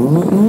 Mm-hmm.